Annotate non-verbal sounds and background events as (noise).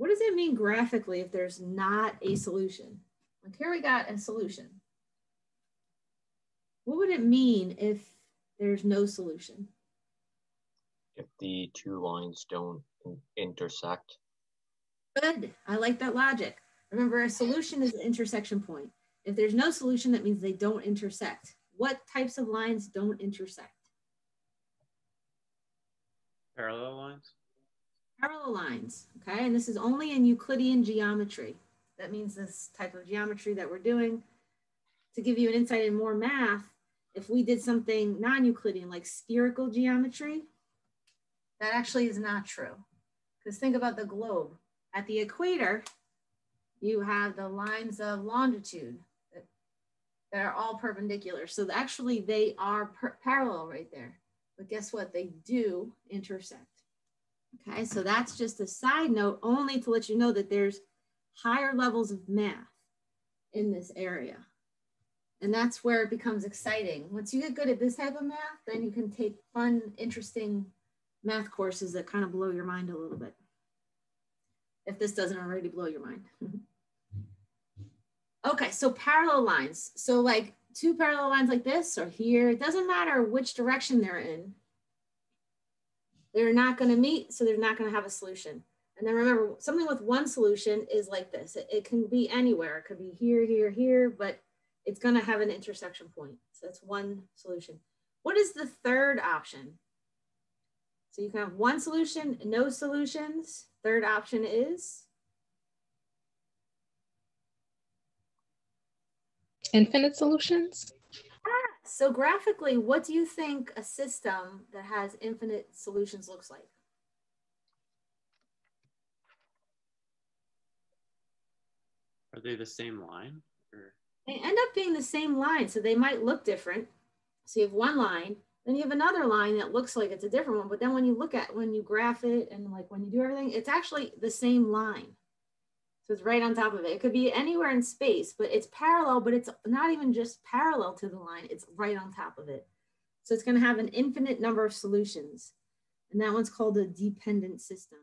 What does it mean graphically if there's not a solution? Like here we got a solution. What would it mean if there's no solution? If the two lines don't intersect. Good. I like that logic. Remember, a solution is an intersection point. If there's no solution, that means they don't intersect. What types of lines don't intersect? Parallel lines? Parallel lines, okay? And this is only in Euclidean geometry. That means this type of geometry that we're doing. To give you an insight in more math, if we did something non-Euclidean like spherical geometry, that actually is not true. Because think about the globe. At the equator, you have the lines of longitude that, are all perpendicular. So actually they are parallel right there. But guess what? They do intersect. Okay, so that's just a side note only to let you know that there's higher levels of math in this area. And that's where it becomes exciting. Once you get good at this type of math, then you can take fun, interesting math courses that kind of blow your mind a little bit. If this doesn't already blow your mind. (laughs) okay, so parallel lines. So like two parallel lines like this or here, it doesn't matter which direction they're in. They're not gonna meet, so they're not gonna have a solution. And then remember, something with one solution is like this. It, it can be anywhere. It could be here, here, here, but it's going to have an intersection point. So that's one solution. What is the third option? So you can have one solution, no solutions. Third option is? Infinite solutions? So graphically, what do you think a system that has infinite solutions looks like? Are they the same line? Or? They end up being the same line, so they might look different. So you have one line, then you have another line that looks like it's a different one, but then when you look at, when you graph it and like when you do everything, it's actually the same line. So it's right on top of it. It could be anywhere in space, but it's parallel, but it's not even just parallel to the line, it's right on top of it. So it's gonna have an infinite number of solutions. And that one's called a dependent system.